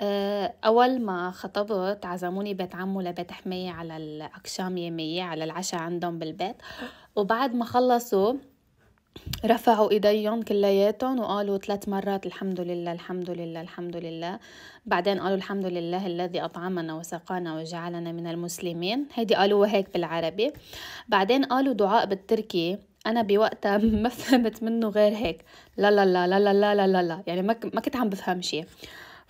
آه، أول ما خطبت عزموني بيت عمو لبيت حمية على الأكشام يمية على العشاء عندهم بالبيت. وبعد ما خلصوا رفعوا إيديهم كلياتهم وقالوا ثلاث مرات الحمد لله الحمد لله الحمد لله. بعدين قالوا الحمد لله الذي أطعمنا وسقانا وجعلنا من المسلمين. هيدي قالوها هيك بالعربي. بعدين قالوا دعاء بالتركي. أنا بوقتها ما فهمت منه غير هيك. لا لا لا لا لا لا لا لا. يعني ما كنت عم بفهم شيء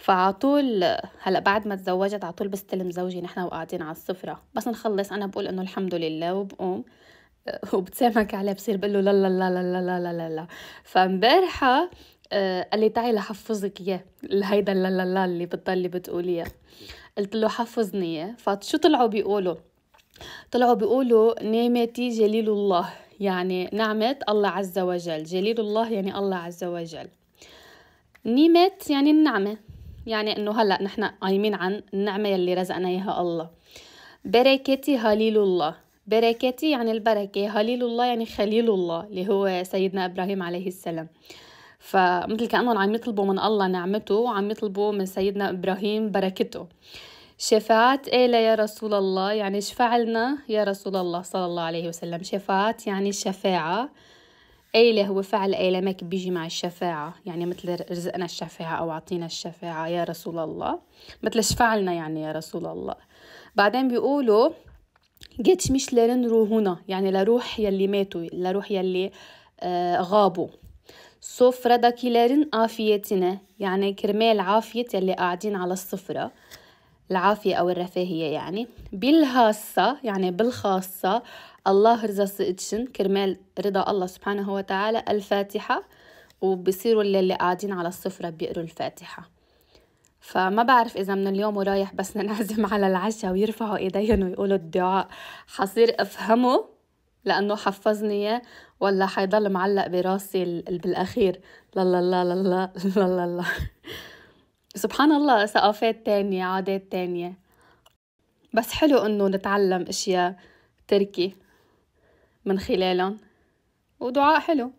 فعطول هلأ بعد ما تزوجت عطول بستلم زوجي نحن وقاعدين على السفرة. بس نخلص أنا بقول إنه الحمد لله وبقوم. وبتسامك عليه بصير بقول له لا لا لا لا لا لا لا لا فامبارحة آه، قال لي تعي لحفظك إياه هيدا لا لا لا اللي بتضلي بتقوليها قلت له حفظني إياه. فشو طلعوا بيقولوا؟ طلعوا بيقولوا نعمتي جليل الله. يعني نعمة الله عز وجل. جليل الله يعني الله عز وجل. نيمت يعني النعمة. يعني إنه هلأ نحن قايمين عن النعمة يلي رزقنا إياها الله. بركتي هليل الله. بركتي يعني البركة. هليل الله يعني خليل الله اللي هو سيدنا إبراهيم عليه السلام. فمثل كأنهم عم يطلبوا من الله نعمته وعم يطلبوا من سيدنا إبراهيم بركته. شفاعت إلى يا رسول الله يعني شفع لنا يا رسول الله صلى الله عليه وسلم. شفاعت يعني الشفاعة إيلة هو فعل إيلة ما بيجي مع الشفاعة. يعني مثل رزقنا الشفاعة أو أعطينا الشفاعة يا رسول الله. مثل شفع لنا يعني يا رسول الله؟ بعدين بيقولوا geçmişlerin ruhuna يعني لروح يلي ماتوا لروح يلي غابوا. sofradakilerin afiyetine يعني كرمال عافية يلي قاعدين على السفرة العافية أو الرفاهية يعني. بالهاصة يعني بالخاصة الله رضا سيدشن كرمال رضا الله سبحانه وتعالى الفاتحة وبصيروا اللي قاعدين على السفرة بيقروا الفاتحة. فما بعرف إذا من اليوم ورايح بس ننعزم على العشاء ويرفعوا إيديهم ويقولوا الدعاء. حصير أفهمه لأنه حفظني إياه ولا حيضل معلق براسي بالأخير. لا لا لا لا لا لا, لا. سبحان الله ثقافات تانية عادات تانية. بس حلو إنه نتعلم أشياء تركي من خلالهم. ودعاء حلو.